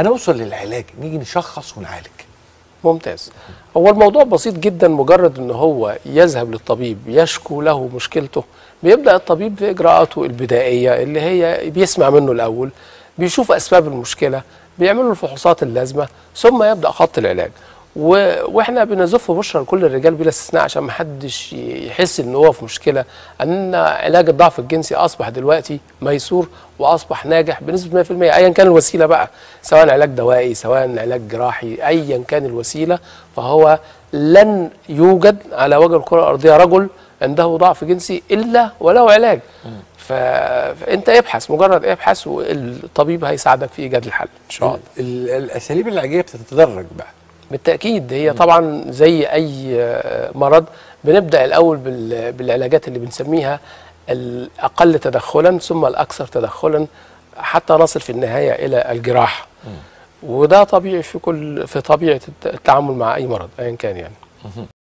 هنوصل للعلاج نيجي نشخص ونعالج. ممتاز. هو الموضوع بسيط جدا مجرد إن هو يذهب للطبيب يشكو له مشكلته بيبدأ الطبيب في إجراءاته البدائية اللي هي بيسمع منه الأول بيشوف أسباب المشكلة بيعمل له الفحوصات اللازمة ثم يبدأ خط العلاج. و... وإحنا بنزف بشرى لكل الرجال بلا استثناء عشان ما حدش يحس ان هو في مشكلة ان علاج الضعف الجنسي أصبح دلوقتي ميسور وأصبح ناجح بنسبة 100% ايا كان الوسيلة بقى سواء علاج دوائي سواء علاج جراحي ايا كان الوسيلة فهو لن يوجد على وجه الكرة الأرضية رجل عنده ضعف جنسي إلا ولو علاج. فأنت ابحث مجرد ابحث والطبيب هيساعدك في إيجاد الحل إن شاء الله. ال- الأساليب العلاجية بتتدرج بقى. بالتأكيد هي طبعا زي أي آه، مرض بنبدأ الأول بال- بالعلاجات اللي بنسميها الأقل تدخلا ثم الأكثر تدخلا حتى نصل في النهاية إلى الجراحة. وده طبيعي في كل في طبيعة الت- التعامل مع أي مرض أيا كان يعني.